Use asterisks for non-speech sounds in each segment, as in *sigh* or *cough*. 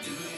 Favor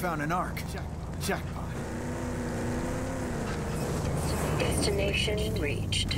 Found an ark. Jackpot. Destination reached.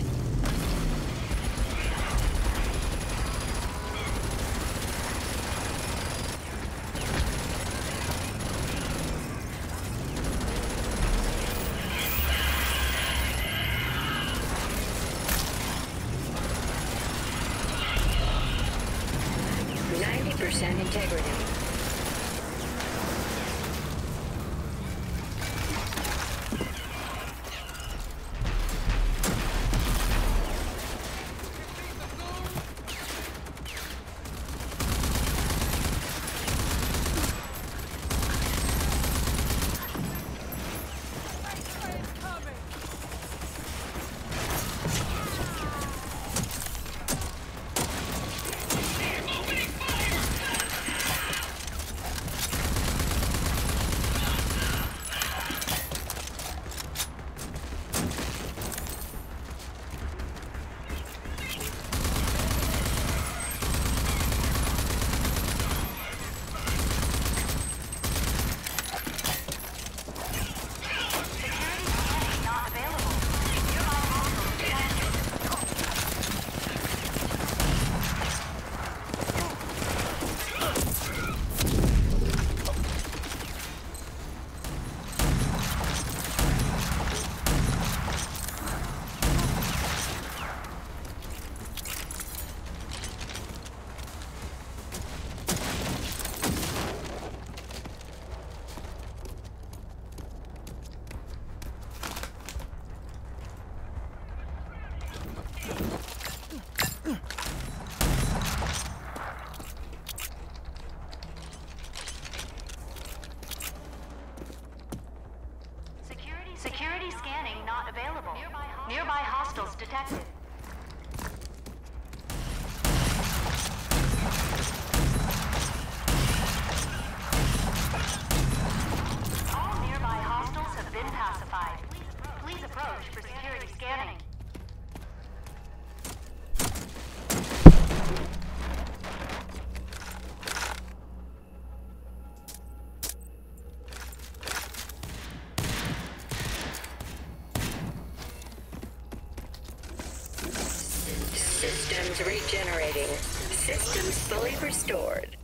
Systems regenerating. Systems fully restored.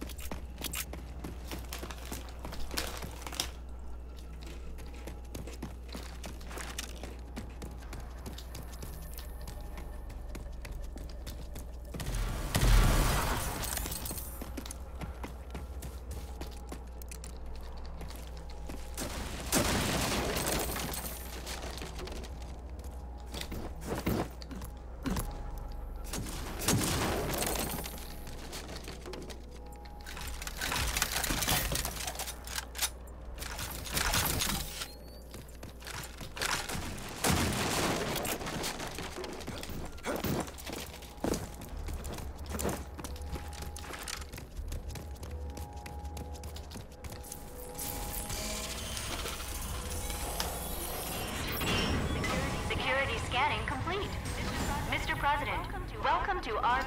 Welcome to ARK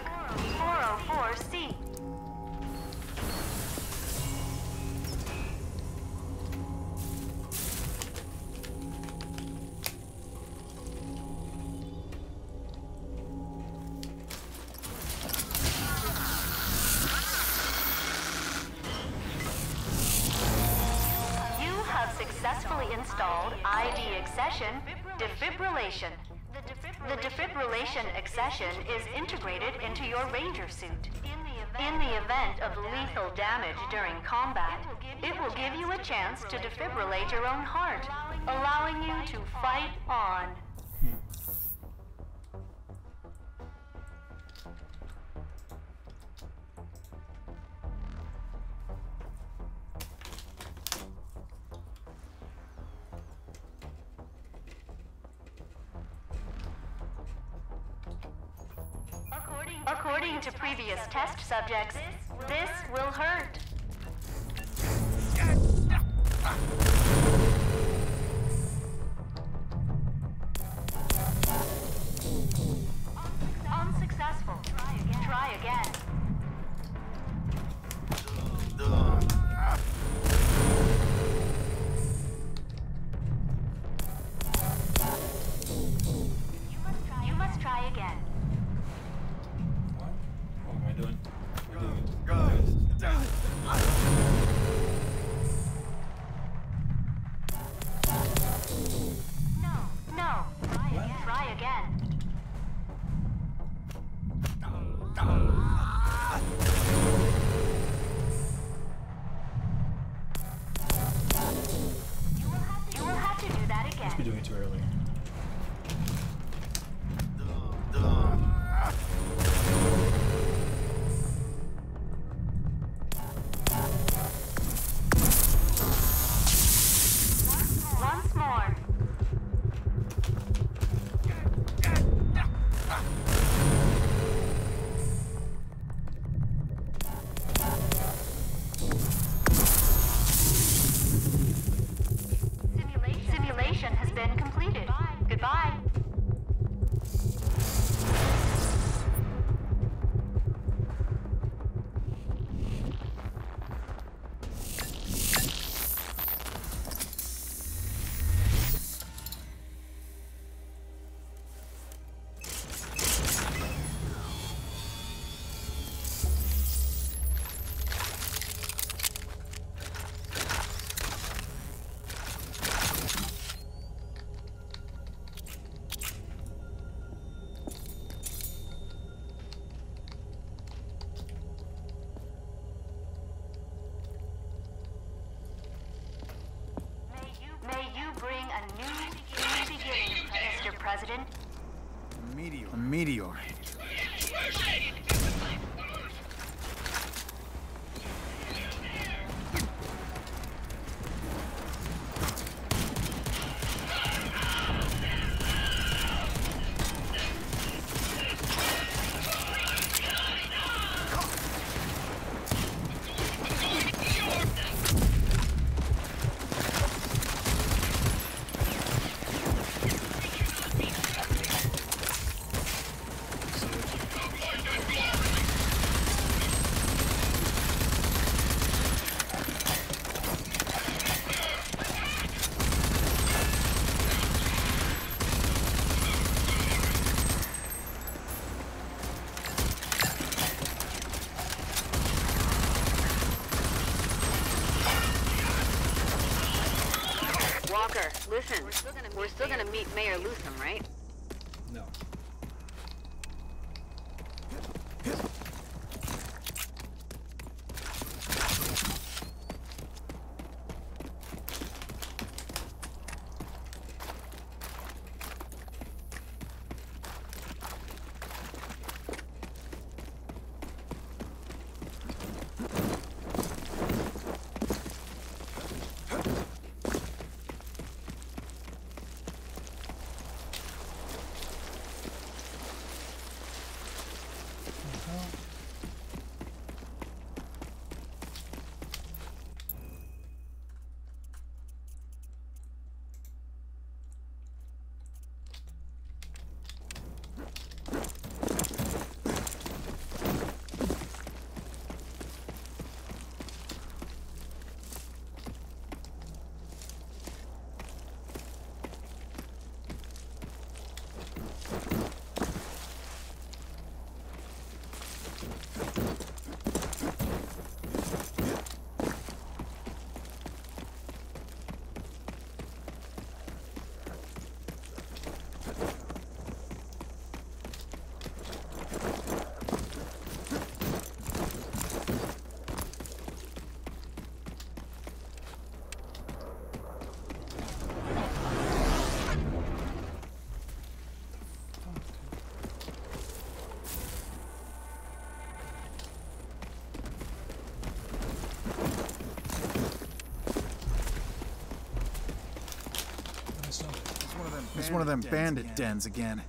404C. You have successfully installed ID accession defibrillation. The defibrillation is integrated into your ranger suit. In the event of lethal damage during combat, it will give you a chance to defibrillate your own heart, allowing you to fight on. According to previous test subjects, this will hurt. Listen, we're still gonna meet Mayor Loosum, right? It's one of them. Bandit dens again.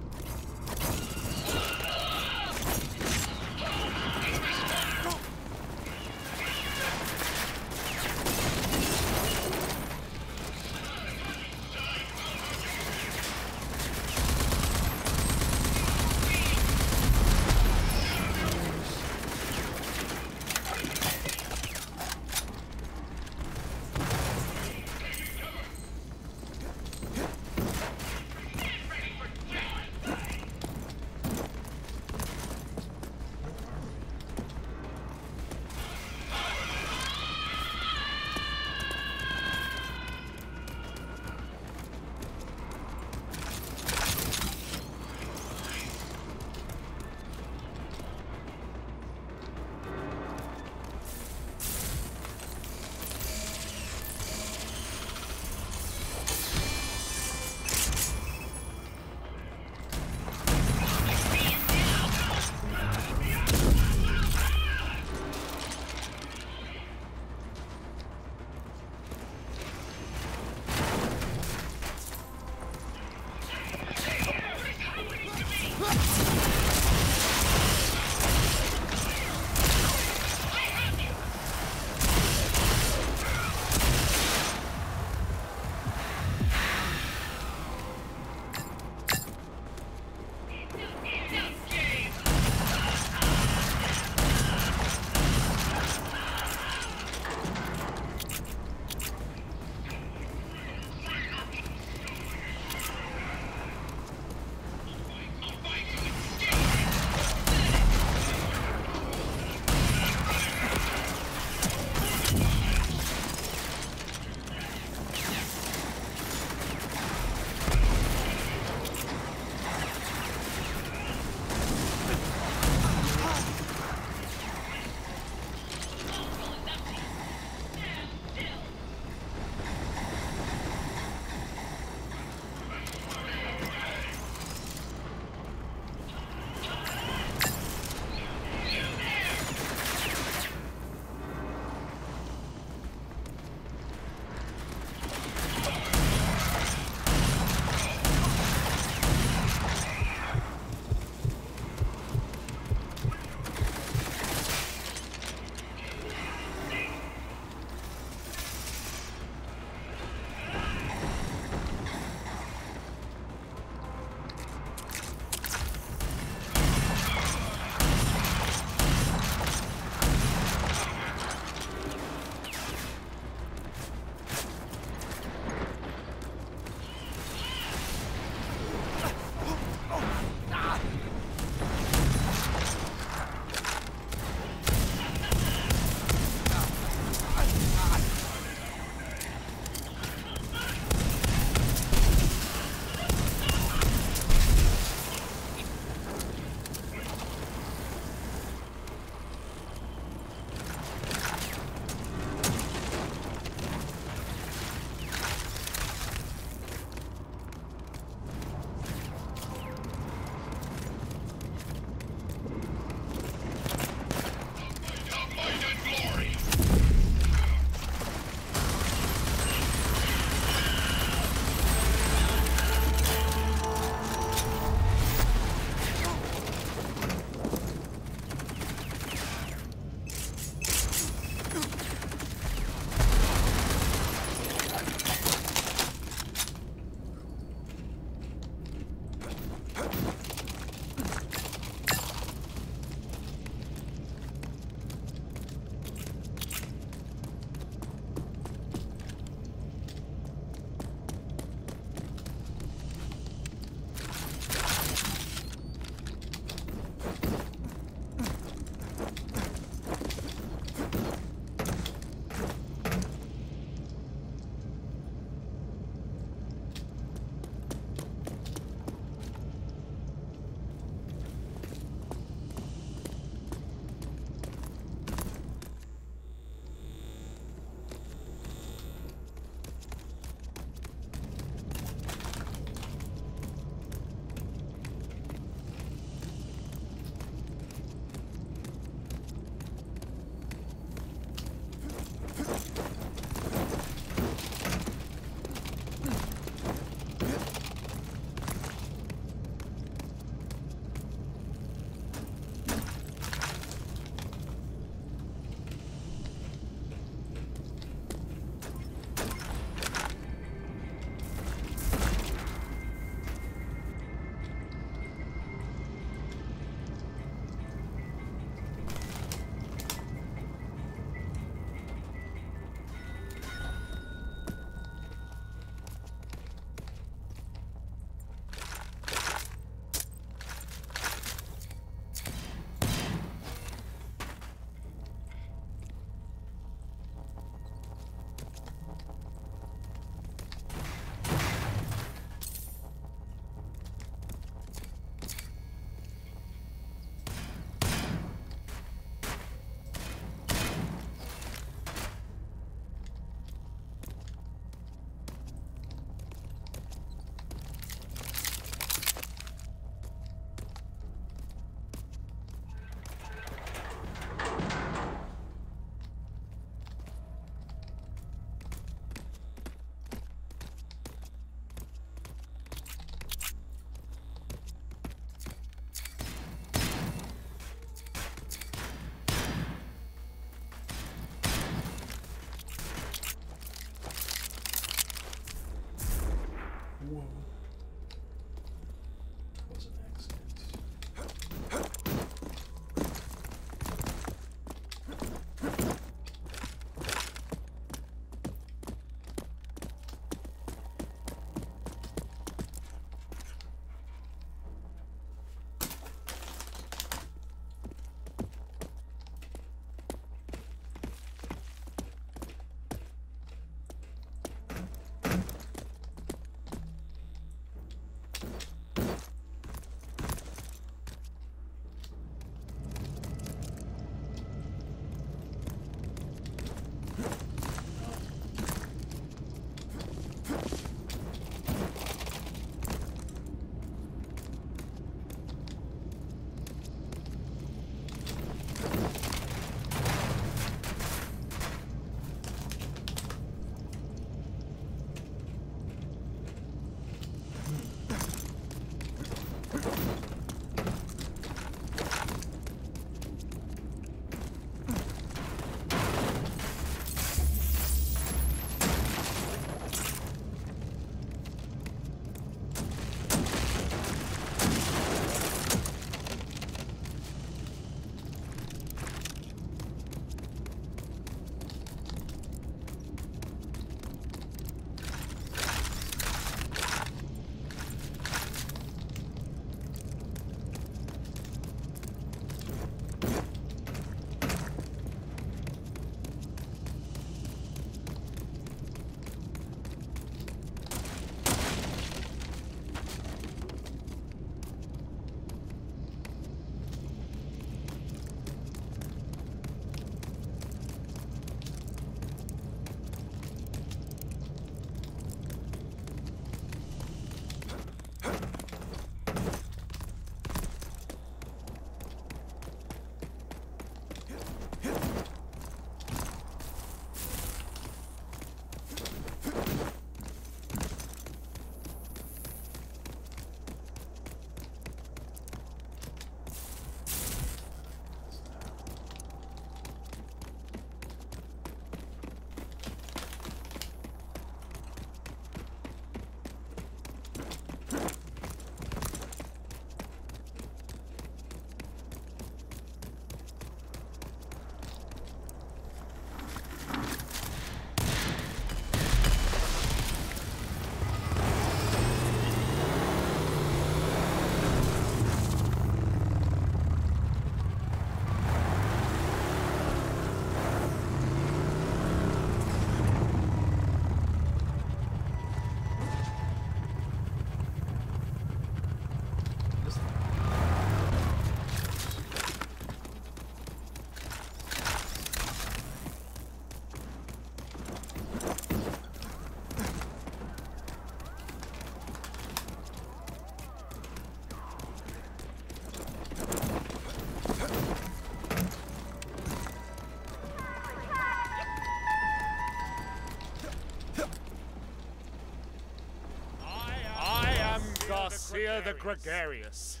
Garcia the Gregarious,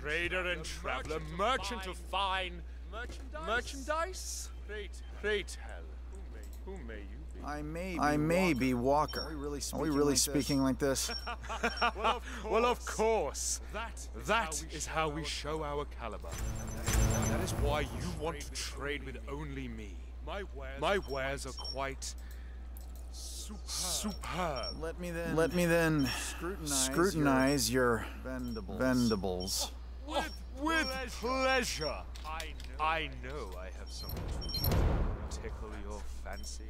trader and traveler, merchant of fine merchandise. Pray tell, who may you be? I may be I may Walker. be Walker. Are we really speaking, we really like, speaking like this? *laughs* *laughs* Well, of course. That is how we show our caliber. That is why you want to trade with only me. My wares are quite superb. Let me then. Let me then Scrutinize scrutinize your, vendibles. vendibles. With, oh, with pleasure. I know. I have something to tickle your fancy.